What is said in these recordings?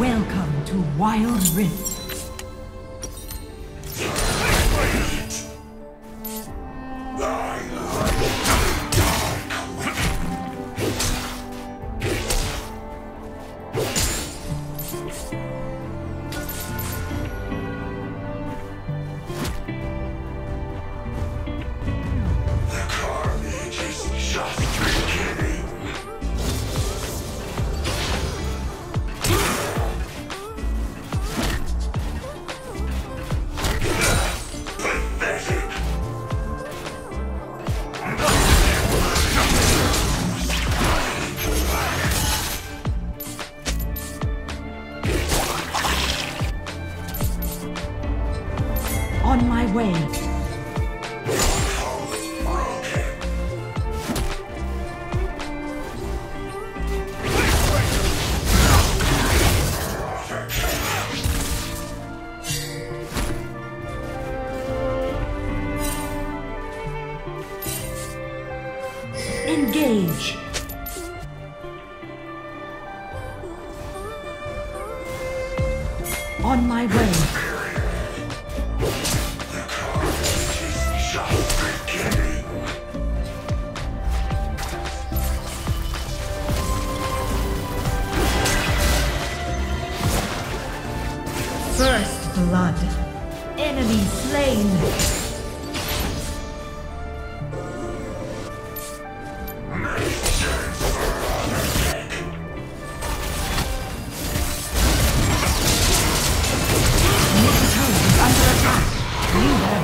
Welcome to Wild Rift. Engage. On my way. First blood. Enemy slain.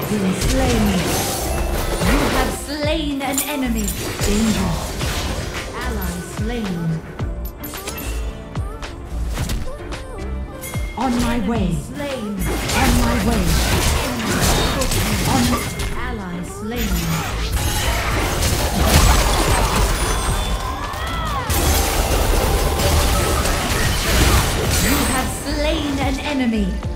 Have been slain. You have slain an enemy. Danger. Ally slain. On my way. Slain. On my way. On ally slain. You have slain an enemy.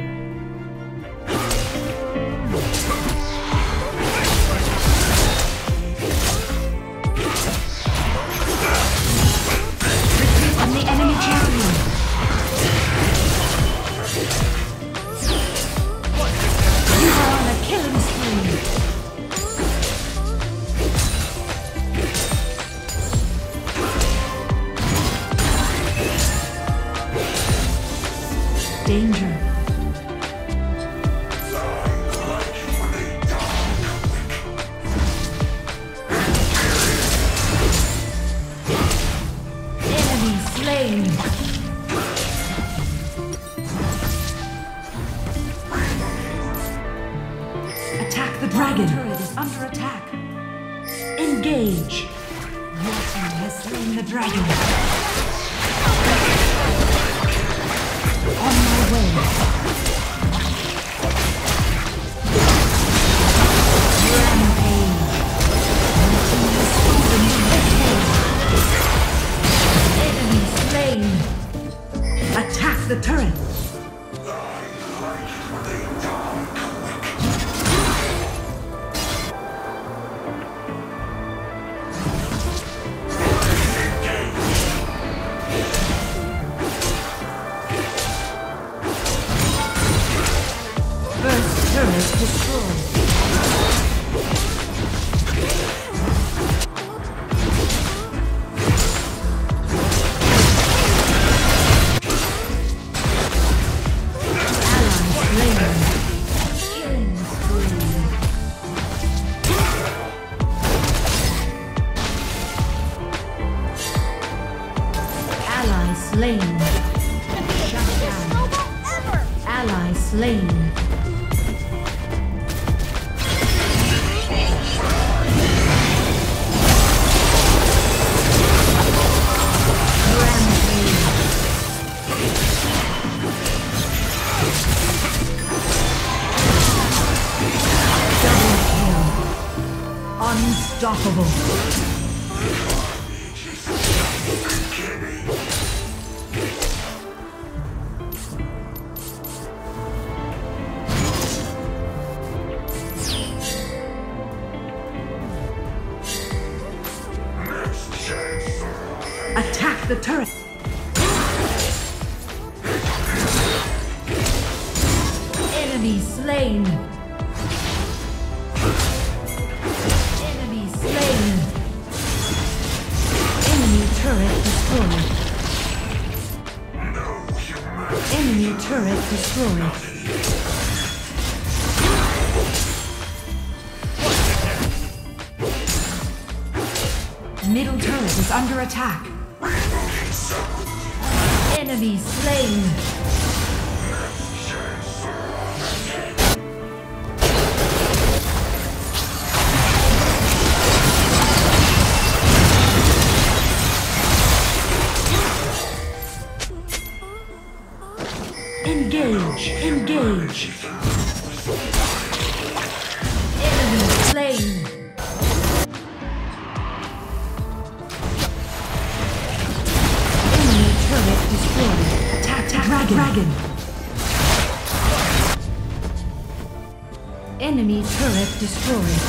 slain. Attack the dragon. turret is under attack. Engage. Your team has slain the dragon. On my way. The turret. Enemy slain. Enemy slain. Enemy turret destroyed. Enemy turret destroyed. Middle turret is under attack. Enemy slain. Engage, engage. Enemy slain. Dragon. Enemy turret destroyed.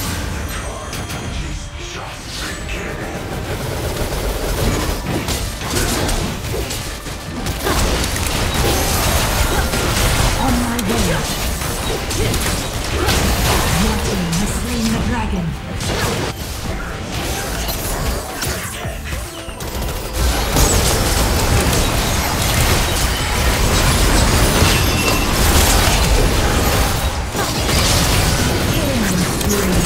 On my way. Your team has slain the dragon. Killing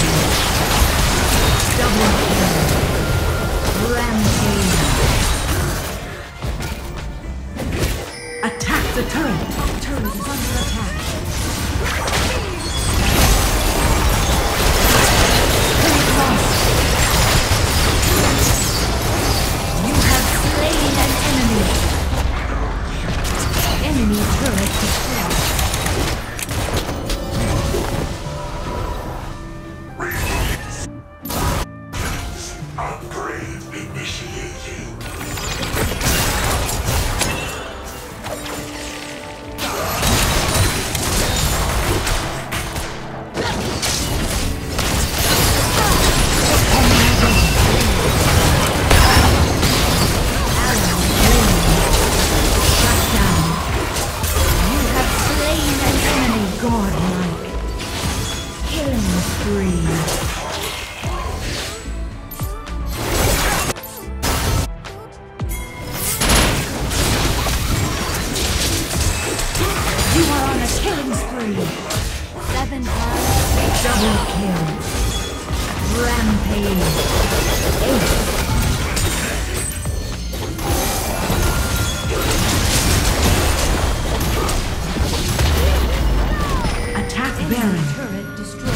Attack Baron. Turret destroyed.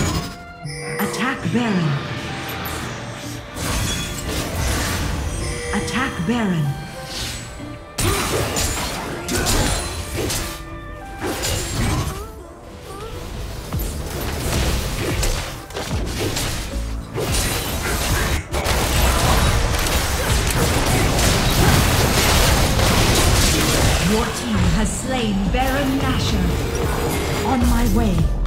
Attack Baron. Attack Baron. Your team has slain Baron Nashor. On my way.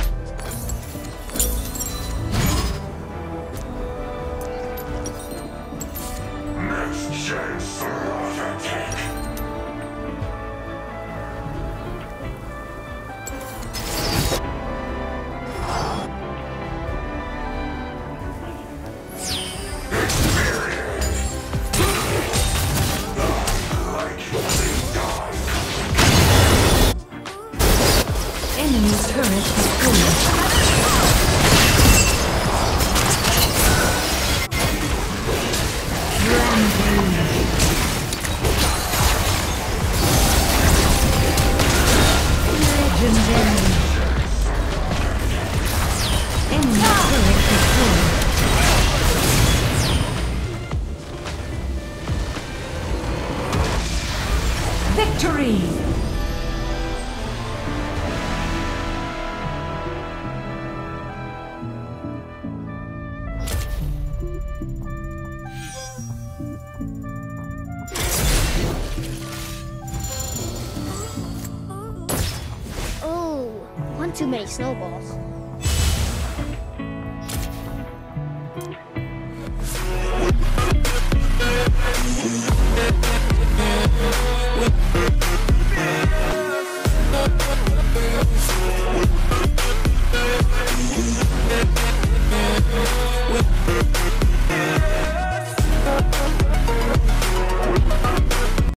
spree. Oh, one too many snowballs.